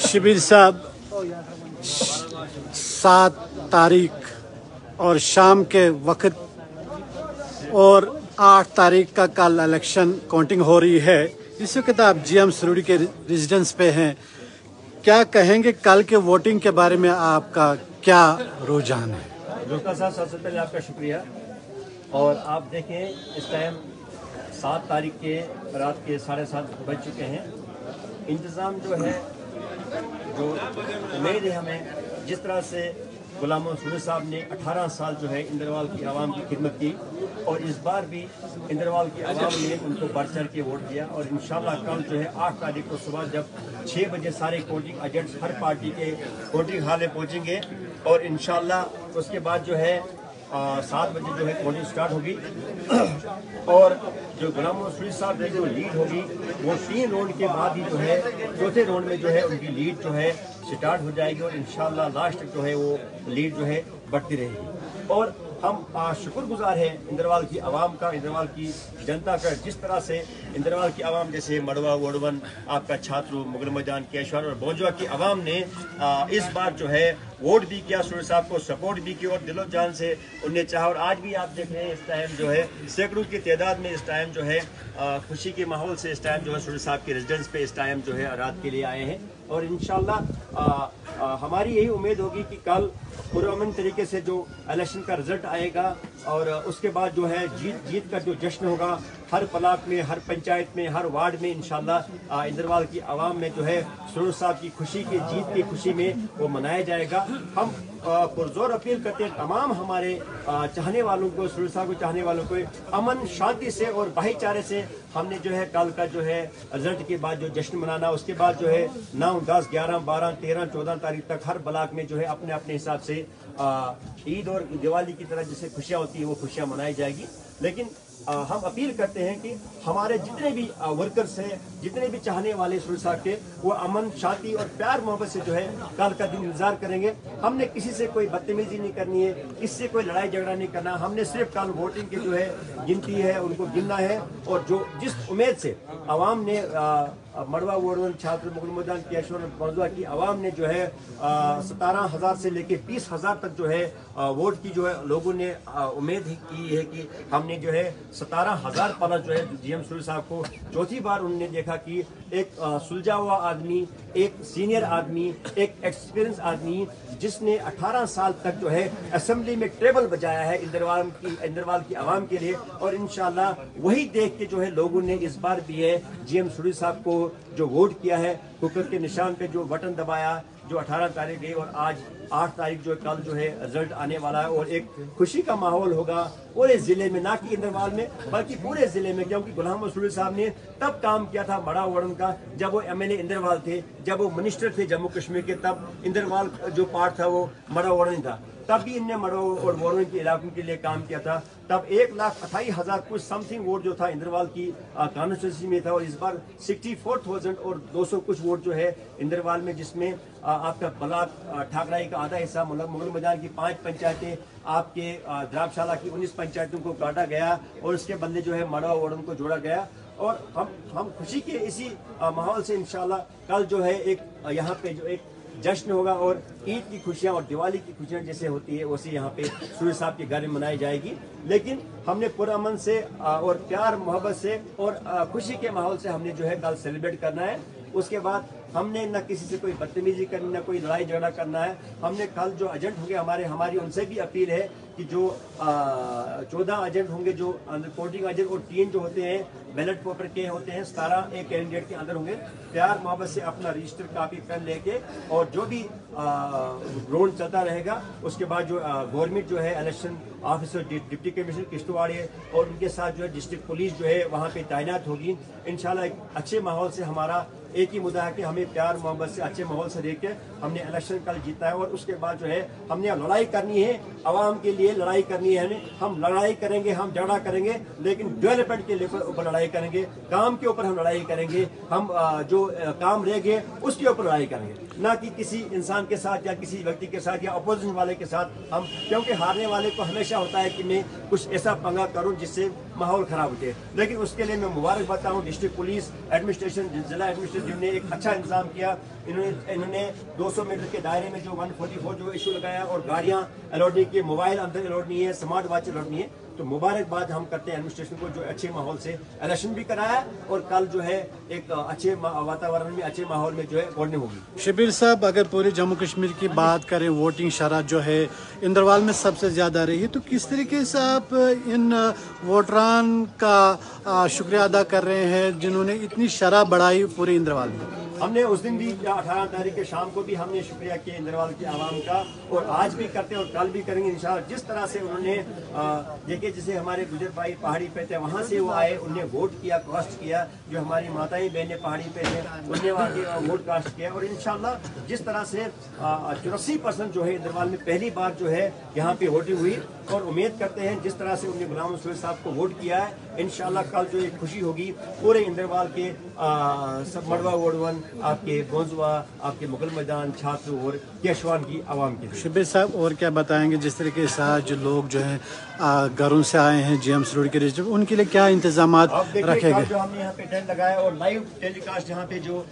शिबिर साहब, सात तारीख और शाम के वक्त और आठ तारीख का कल इलेक्शन काउंटिंग हो रही है। इस वक्त आप जीएम सरूड़ी के रेजिडेंस पे हैं। क्या कहेंगे कल के वोटिंग के बारे में आपका क्या रुझान है? सबसे पहले आपका शुक्रिया। और आप देखें इस टाइम सात तारीख के रात के साढ़े सात बज चुके हैं। इंतज़ाम जो है, जो उम्मीद है हमें, जिस तरह से गुलाम मंसूर साहब ने 18 साल जो है इंद्रवाल की आवाम की खिदमत की और इस बार भी इंद्रवाल की आवाम ने उनको बढ़ चढ़ के वोट दिया और इन कल जो है आठ तारीख को सुबह जब छः बजे सारे कोटिंग एजेंट्स हर पार्टी के कोटिंग हाल में पहुँचेंगे और इन उसके बाद जो है सात बजे जो है कोटिंग स्टार्ट होगी। और जो गुलाम मंसूरी साहब की जो लीड होगी, वो तीन राउंड के बाद ही जो है, चौथे राउंड में जो है, उनकी लीड जो है, स्टार्ट हो जाएगी और इन लास्ट तक जो है, वो लीड जो है, बढ़ती रहेगी। और हम शुक्रगुजार हैं इंद्रवाल की आवाम का, इंद्रवाल की जनता का, जिस तरह से इंद्रवाल की आवाम, जैसे मड़वा, वोडवन, आपका छात्र, मुगल मैदान, केशवर और बोजवा की आवाम ने इस बार जो है वोट भी किया सूर्य साहब को, सपोर्ट भी किया और दिलो जान से उन्हें चाहा। और आज भी आप देख रहे हैं इस टाइम जो है, सैकड़ों की तादाद में इस टाइम जो है खुशी के माहौल से इस टाइम जो है सूर्य साहब के रेजिडेंस पे इस टाइम जो है रात के लिए आए हैं। और इन हमारी यही उम्मीद होगी कि कल पुरअमन तरीके से जो इलेक्शन का रिज़ल्ट आएगा और उसके बाद जो है जीत जीत का जो जश्न होगा, हर ब्लाक में, हर पंचायत में, हर वार्ड में इंशाल्लाह इंद्रवाल की आवाम में जो है सुरूर साहब की खुशी की, जीत की खुशी में वो मनाया जाएगा। हम पुरजोर अपील करते हैं तमाम हमारे चाहने वालों को सुरूर साहब को चाहने वालों को, अमन शांति से और भाईचारे से हमने जो है कल का जो है रिज़ल्ट के बाद जो जश्न मनाना, उसके बाद जो है नौ, दस, ग्यारह, बारह, तेरह, चौदह तारीख तक हर ब्लाक में जो है अपने अपने हिसाब से ईद और दिवाली की तरह जैसे खुशियाँ होती है, वो खुशियाँ मनाई जाएगी। लेकिन हम अपील करते हैं कि हमारे जितने भी वर्कर्स हैं, जितने भी चाहने वाले सुरेश साहब के, वो अमन शांति और प्यार मोहब्बत से जो है कल का दिन इंतज़ार करेंगे। हमने किसी से कोई बदतमीजी नहीं करनी है किससे कोई लड़ाई झगड़ा नहीं करना। हमने सिर्फ़ कल वोटिंग की जो है, गिनती है, उनको गिनना है। और जो, जिस उम्मीद से आवाम ने मड़वा वोडवन छात्र मुगल मैदान केशवर मौजूदा की आवाम ने जो है सतारह हज़ार से लेकर बीस हज़ार तक जो है वोट की जो है, लोगों ने उम्मीद की है कि हमने जो है, सतारह हज़ार प्लस जो है जीएम सूर्य साहब को चौथी बार उन्होंने देखा कि एक सुलझा हुआ आदमी, एक सीनियर आदमी, एक एक्सपीरियंस आदमी जिसने 18 साल तक जो है, असेंबली में टेबल बजाया है इंद्रवाल की इंद्रवाल की आवाम के लिए और इनशाला वही देख के जो है, लोगों ने इस बार भी है जीएम सूरी साहब को जो वोट किया है कुकर के निशान पे जो बटन दबाया, जो 18 तारीख गई और आज 8 तारीख जो कल जो है रिज़ल्ट आने वाला है और एक खुशी का माहौल होगा पूरे ज़िले में, ना कि इंद्रवाल में, बल्कि पूरे ज़िले में, क्योंकि गुलाम मसूरी साहब ने तब काम किया था बड़ा वड़न का, जब वो एमएलए इंद्रवाल थे, जब वो मिनिस्टर थे जम्मू कश्मीर के, तब इंद्रवाल जो पार्ट था वो बड़ा वड़न था। तब भी इनने मड़ो और वोरों के इलाकों के लिए काम किया था। तब एक लाख अठाई हज़ार कुछ समथिंग वोट जो था इंद्रवाल की कॉन्स्टिट्यूंसी में था और इस बार सिक्सटी फोर थाउज़ेंड और दो सौ कुछ वोट जो है इंद्रवाल में, जिसमें आपका बलाक ठाकराई का आधा हिस्सा मुगल मैदान की पाँच पंचायतें, आपके द्राबशाला की उन्नीस पंचायतों को काटा गया और उसके बदले जो है मड़वा वोड़न को जोड़ा गया। और हम हम खुशी के इसी माहौल से इंशाल्लाह कल जो है एक यहाँ पे जो एक जश्न होगा और ईद की खुशियाँ और दिवाली की खुशियाँ जैसे होती है, वैसे यहाँ पे सूर्य साहब के घर में मनाई जाएगी। लेकिन हमने पुरअमन से और प्यार, मोहब्बत से और खुशी के माहौल से हमने जो है कल सेलिब्रेट करना है। उसके बाद हमने न किसी से कोई बदतमीजी करनी, न कोई लड़ाई झगड़ा करना है। हमने कल जो एजेंट होंगे हमारे, हमारी उनसे भी अपील है कि जो चौदह एजेंट होंगे जो रिपोर्टिंग एजेंट और तीन जो होते हैं, बैलेट पेपर के होते हैं, सतारह एक कैंडिडेट के अंदर होंगे। प्यार मोहब्बत से अपना रजिस्टर कापी पेन लेके और जो भी ग्राउंड चलता रहेगा, उसके बाद जो गवर्नमेंट जो है, इलेक्शन ऑफिसर डिप्टी कमिश्नर किश्तवाड़ी और उनके साथ जो है, डिस्ट्रिक्ट पुलिस जो है, वहाँ पे तैनात होगी। इनशाला एक अच्छे माहौल से हमारा एक ही मुद्दा है कि हमें प्यार, मोहब्बत से अच्छे माहौल से देख के हमने इलेक्शन कल जीता है और उसके बाद जो है, हमने लड़ाई करनी है। आवाम के लिए लड़ाई करनी है हमें हम लड़ाई करेंगे, हम झगड़ा करेंगे, लेकिन डेवलपमेंट के ऊपर लड़ाई करेंगे। काम के ऊपर हम लड़ाई करेंगे। हम जो काम रह गए, उसके ऊपर लड़ाई करेंगे। ना कि किसी इंसान के साथ या किसी व्यक्ति के साथ या अपोजिशन वाले के साथ हम, क्योंकि हारने वाले को हमेशा होता है कि मैं कुछ ऐसा पंगा करूँ जिससे माहौल खराब हो। जाए लेकिन उसके लिए मैं मुबारक बताऊँ डिस्ट्रिक्ट पुलिस एडमिनिस्ट्रेशन जिला एडमिनिस्ट्रेशन जिन्होंने एक अच्छा इंतज़ाम किया। इन्होंने इन्होंने 200 मीटर के दायरे में जो 144 जो इशू लगाया और गाड़ियाँ अलॉट नहीं की मोबाइल अंदर अलॉट नहीं है स्मार्ट वॉच अलॉट नहीं है। तो मुबारकबाद हम करते हैं एडमिनिस्ट्रेशन को, जो अच्छे माहौल से इलेक्शन भी कराया और कल जो है एक अच्छे वातावरण में, अच्छे माहौल में जो है वोटिंग होगी। शबीर साहब, अगर पूरे जम्मू कश्मीर की बात करें वोटिंग शरह जो है इंद्रवाल में सबसे ज़्यादा रही तो किस तरीके से आप इन वोटरान का शुक्रिया अदा कर रहे हैं, जिन्होंने इतनी शरह बढ़ाई पूरे इंद्रवाल में? हमने उस दिन भी अठारह तारीख के शाम को भी हमने शुक्रिया किया इंद्रवाल की आवाम का, और आज भी करते और कल भी करेंगे इंशाल्लाह। जिस तरह से उन्होंने देखे जैसे हमारे गुजर भाई पहाड़ी पे थे, वहाँ से वो आए उन्हें वोट किया, कास्ट किया, जो हमारी माताएँ बहनें पहाड़ी पे थे उन्हें वहाँ वोट कास्ट किया। और इनशाला जिस तरह से चौरासी जो है इंद्रवाल में पहली बार जो है यहाँ पे वोटिंग हुई। और उम्मीद करते हैं जिस तरह से उन्हें गुलाम साहब को वोट किया है इनशाला कल जो एक खुशी होगी पूरे इंद्रवाल के सब मड़वा वोडवन आपके गोंजवा आपके मुगल मैदान छात्र और केशवान की आवाम की शिबिर साहब और क्या बताएँगे जिस तरीके से आज लोग जो है घरों से आए हैं जीएम रोड के रिज़र्व उनके लिए क्या इंतज़ाम रखे गए? जो हमने यहाँ पे टेंट लगाया और लाइव टेलीकास्ट यहाँ पे जो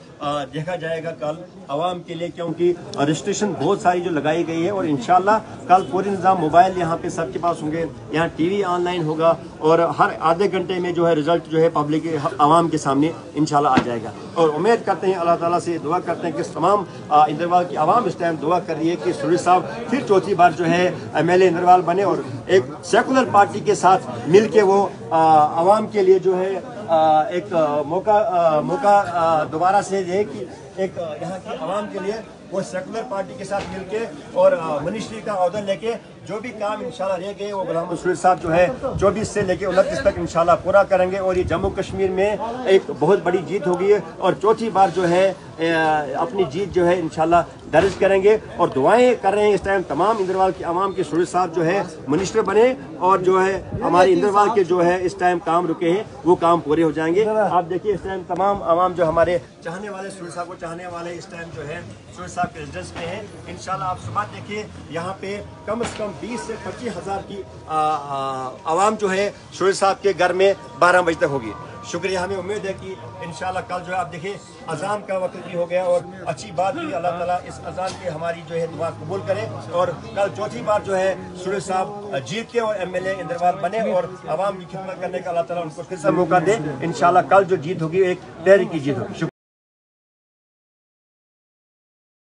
देखा जाएगा कल आवाम के लिए क्योंकि रजिस्ट्रेशन बहुत सारी जो लगाई गई है और इनशाला कल पूरे निज़ाम मोबाइल यहाँ पे सबके पास होंगे, यहाँ टीवी ऑनलाइन होगा और हर आधे घंटे में जो है रिज़ल्ट जो है पब्लिक आवाम के सामने इनशाला आ जाएगा। और उम्मीद करते हैं, अल्लाह ताला से दुआ करते हैं कि तमाम इंद्रवाल की आवाम इस टाइम दुआ कर रही है कि सुरेश साहब फिर चौथी बार जो है एम एल इंद्रवाल बने और एक सेकुलर पार्टी के साथ मिल के वो आवाम के लिए जो है एक मौका मौका दोबारा से है कि एक यहाँ की आवाम के लिए वो सेकुलर पार्टी के साथ मिलके और मिनिस्ट्री का अहदा लेके जो भी काम इंशाल्लाह रह गए, वो गुलाम रसूल साहब जो है चौबीस से लेकर उनतीस तक इंशाल्लाह पूरा करेंगे और ये जम्मू कश्मीर में एक बहुत बड़ी जीत होगी। और चौथी बार जो है अपनी जीत जो है इंशाल्लाह दर्ज करेंगे और दुआएँ कर रहे हैं इस टाइम तमाम इंद्रवाल की आवाम के सूरज साहब जो है मिनिस्टर बने और जो है हमारे इंद्रवाल के जो है इस टाइम काम रुके हैं, वो काम पूरे हो जाएँगे। आप देखिए इस टाइम तमाम आवाम जो हमारे चाहने वाले सूरज साहब को चाहने वाले इस टाइम जो है सूरज साहब के रेजिडेंस में है। इनशाला आप सुबह देखिए, यहाँ पे कम से कम बीस से पच्चीस हज़ार की आवाम जो है सूरज साहब के घर में बारह बजे तक होगी। शुक्रिया। हमें उम्मीद है कि इन कल जो है आप देखें, अजान का वक्त भी हो गया और अच्छी बात भी अल्लाह ताला इस अजान की हमारी जो है दुआ कबूल करे। और कल चौथी बार जो है सूर्य साहब जीत के और एम एल ए बने और आवाम की खिदमत करने का अल्लाह ताला उनको फिर से मौका दे। इन कल जो जीत होगी, एक तहरी की जीत होगी।